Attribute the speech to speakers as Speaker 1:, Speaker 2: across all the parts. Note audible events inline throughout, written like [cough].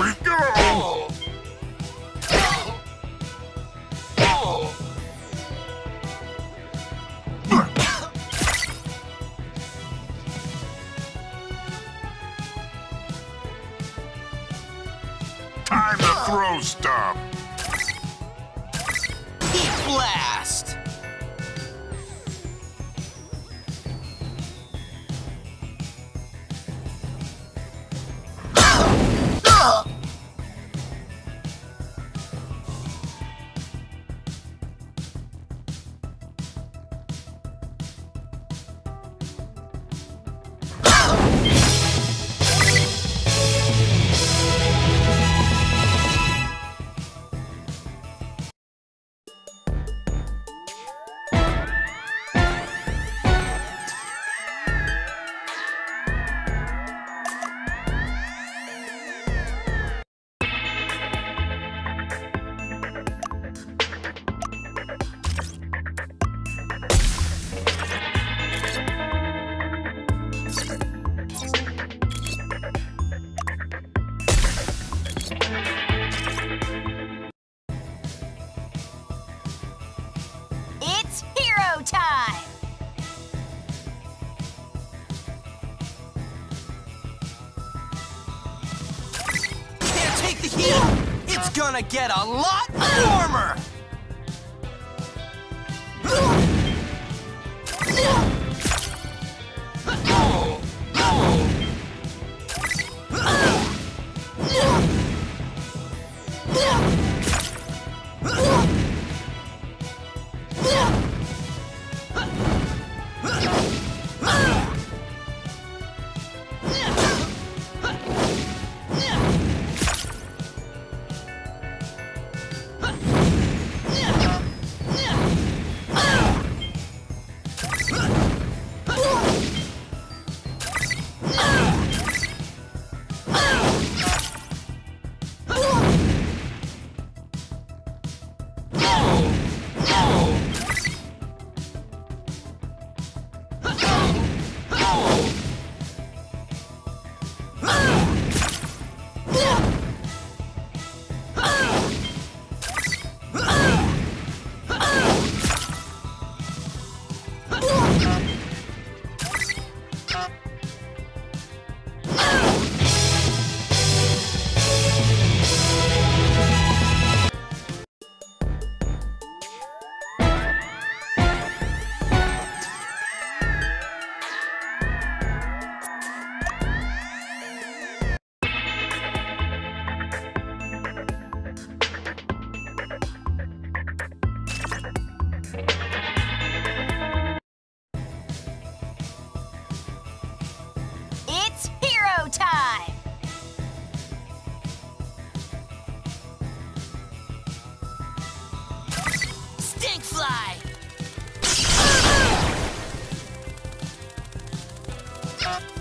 Speaker 1: we go! Time to throw stuff!
Speaker 2: Heat blast!
Speaker 3: It's
Speaker 2: get a lot warmer! Fly! Heat [laughs]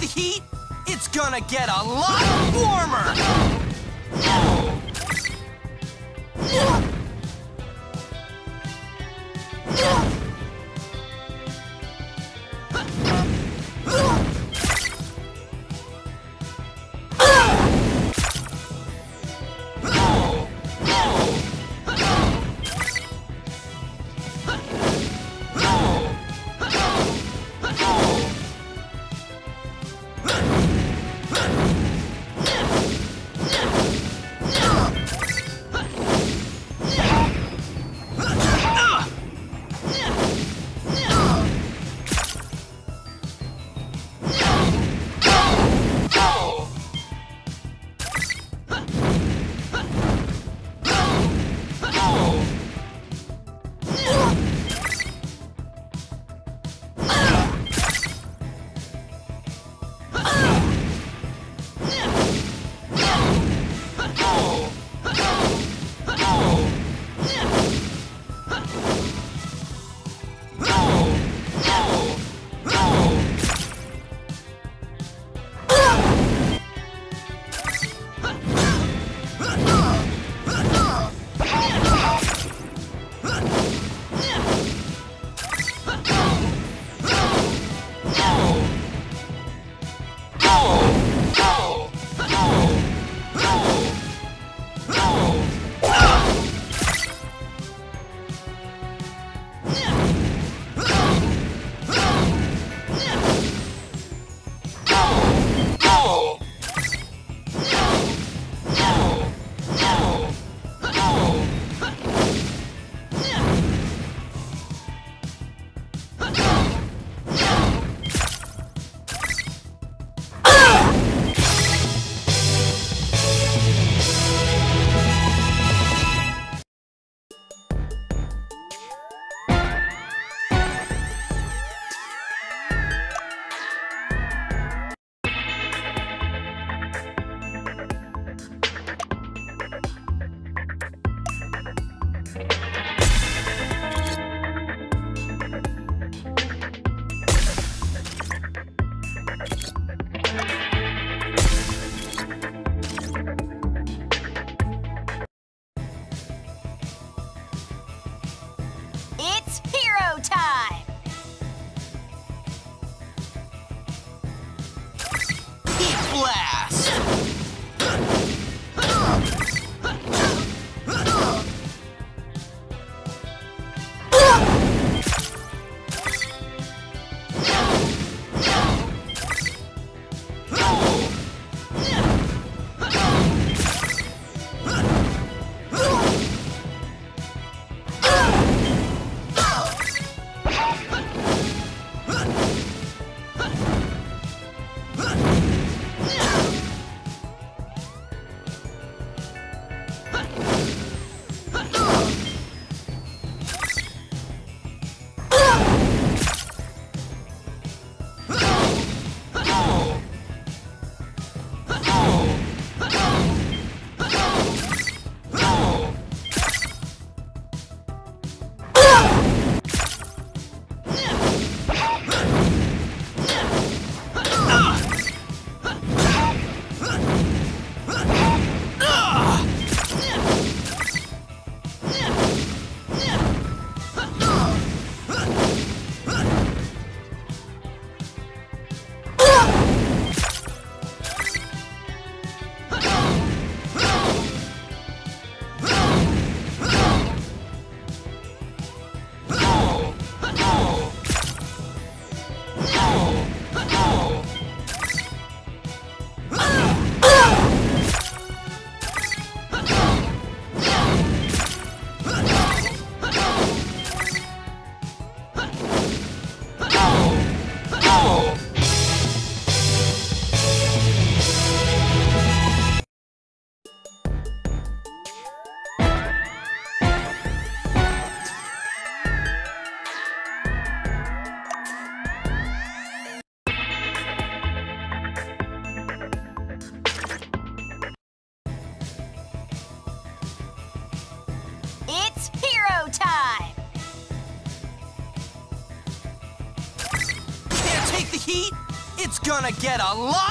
Speaker 2: the heat, it's gonna get a lot warmer!
Speaker 1: A lot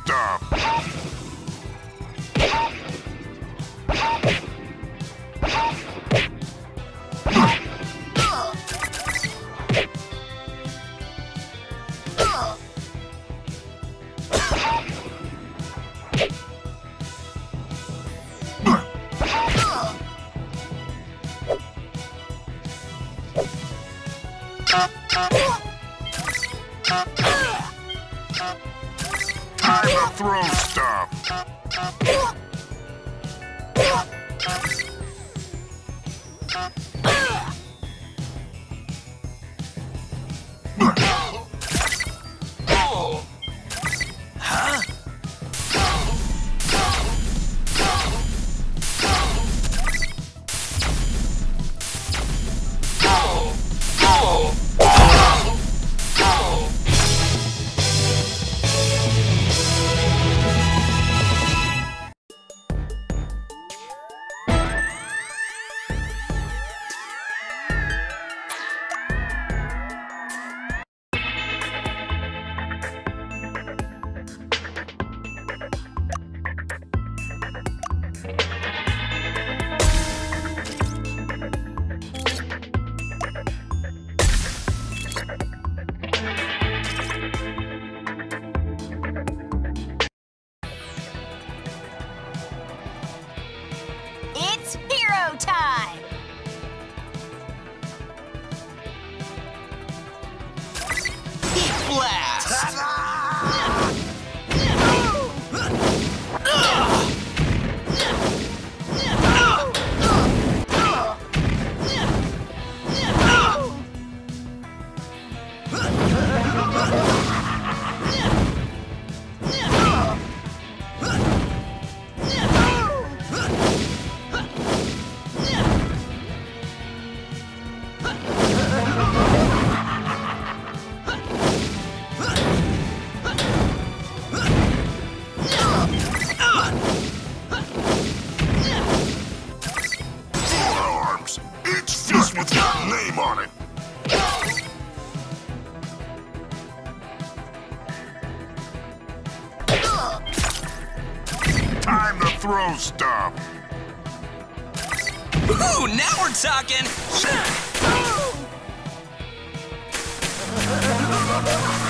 Speaker 1: throw Time to throw stuff.
Speaker 2: Ooh, now we're talking! [laughs]